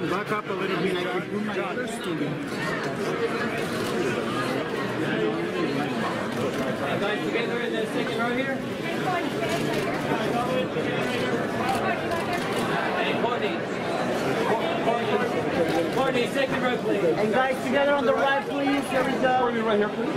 John, back up a little bit. John. Guys, together in the second row here. Hey, Courteney. Courteney, second row, please. And guys, together on the right, please. Here we go. Right here, please.